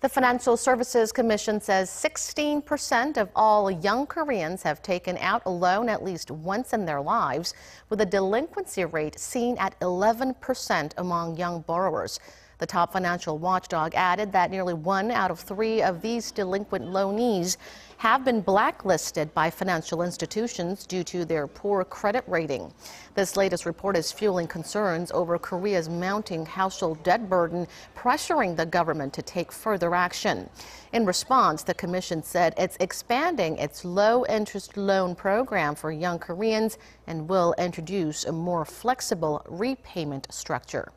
The Financial Services Commission says 16% of all young Koreans have taken out a loan at least once in their lives, with a delinquency rate seen at 11% among young borrowers. The top financial watchdog added that nearly one out of three of these delinquent loanees have been blacklisted by financial institutions due to their poor credit rating. This latest report is fueling concerns over Korea's mounting household debt burden, pressuring the government to take further action. In response, the commission said it's expanding its low interest loan program for young Koreans and will introduce a more flexible repayment structure.